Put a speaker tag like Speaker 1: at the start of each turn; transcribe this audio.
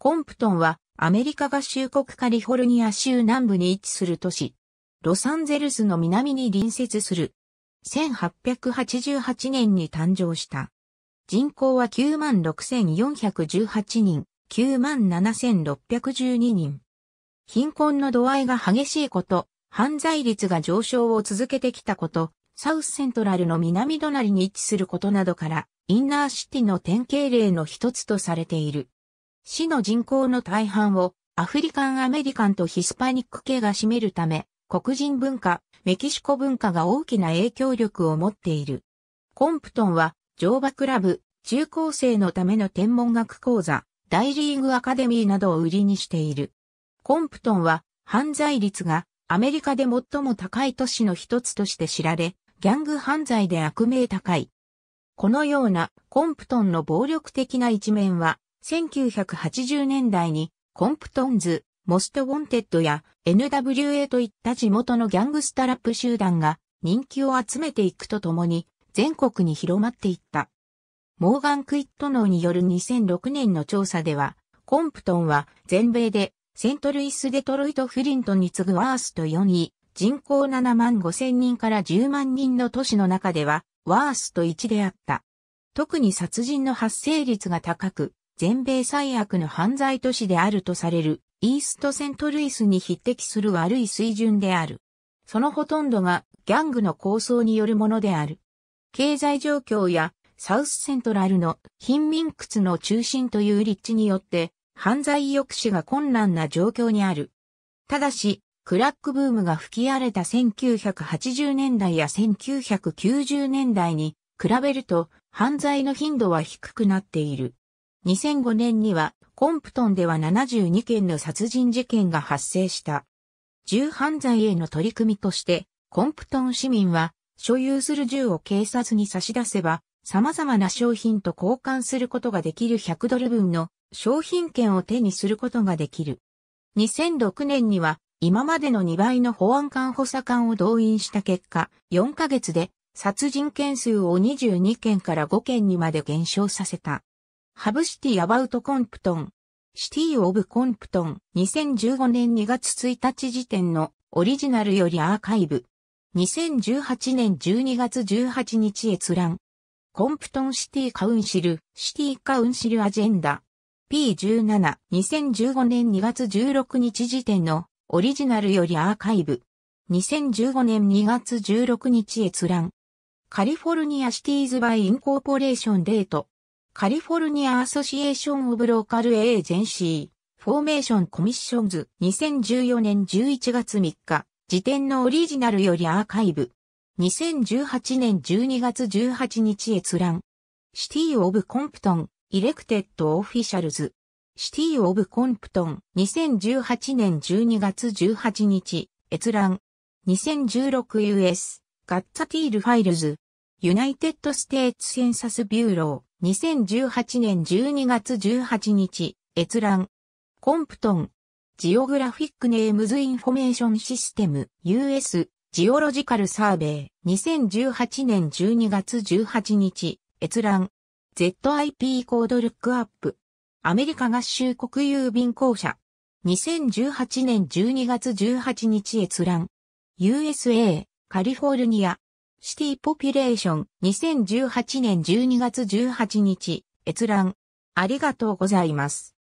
Speaker 1: コンプトンはアメリカ合衆国カリフォルニア州南部に位置する都市。ロサンゼルスの南に隣接する。1888年に誕生した。人口は96,418人、97,612人。貧困の度合いが激しいこと、犯罪率が上昇を続けてきたこと、サウスセントラルの南隣に位置することなどから、インナーシティの典型例の一つとされている。市の人口の大半をアフリカンアメリカンとヒスパニック系が占めるため、黒人文化、メキシコ文化が大きな影響力を持っている。コンプトンは乗馬クラブ、中高生のための天文学講座、大リーグアカデミーなどを売りにしている。コンプトンは犯罪率がアメリカで最も高い都市の一つとして知られ、ギャング犯罪で悪名高い。このようなコンプトンの暴力的な一面は、1980年代に Compton's Most Wanted や NWA といった地元のギャングスタラップ集団が人気を集めていくとともに全国に広まっていった。モーガン・クイットノーによる2006年の調査では、コンプトンは全米でセントルイス・デトロイト・フリントに次ぐワースト4位、人口7万5千人から10万人の都市の中ではワースト1であった。特に殺人の発生率が高く、全米最悪の犯罪都市であるとされるイーストセントルイスに匹敵する悪い水準である。そのほとんどがギャングの構想によるものである。経済状況やサウスセントラルの貧民窟の中心という立地によって犯罪抑止が困難な状況にある。ただし、クラックブームが吹き荒れた1980年代や1990年代に比べると犯罪の頻度は低くなっている。2005年にはコンプトンでは72件の殺人事件が発生した。銃犯罪への取り組みとして、コンプトン市民は、所有する銃を警察に差し出せば、様々な商品と交換することができる100ドル分の商品券を手にすることができる。2006年には、今までの2倍の保安官補佐官を動員した結果、4ヶ月で殺人件数を22件から5件にまで減少させた。ハブシティアバウトコンプトン。シティオブコンプトン。2015年2月1日時点のオリジナルよりアーカイブ。2018年12月18日閲覧。コンプトンシティカウンシル、シティカウンシルアジェンダ。P17、2015年2月16日時点のオリジナルよりアーカイブ。2015年2月16日閲覧。California Cities by Incorporation Date。 California Association of Local Agency Formation Commissions、2014年11月3日、時点のオリジナルよりアーカイブ。2018年12月18日閲覧。 City of Compton, Elected Officials。 City of Compton、2018年12月18日、閲覧。2016 US Gazetteer Files。 United States Census Bureau。2018年12月18日、閲覧。コンプトン。ジオグラフィックネームズインフォメーションシステム US ジオロジカルサーベイ2018年12月18日閲覧 ZIP Code Lookup アメリカ合衆国郵便公社2018年12月18日閲覧 USA カリフォルニアシティポピュレーション2018年12月18日閲覧ありがとうございます。